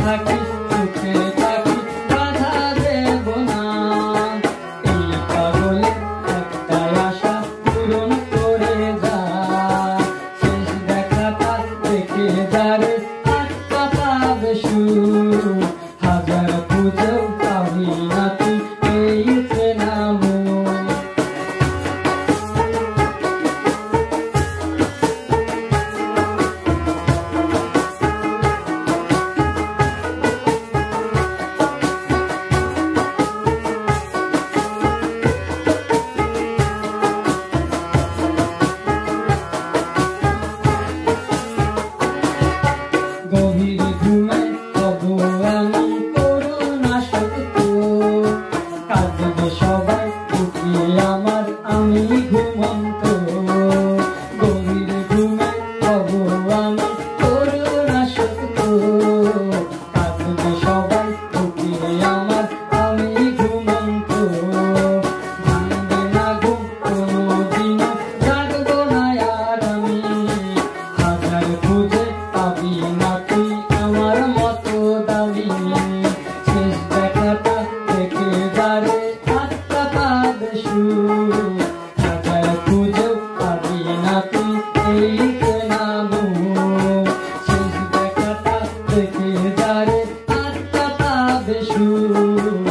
থাকিস Oh.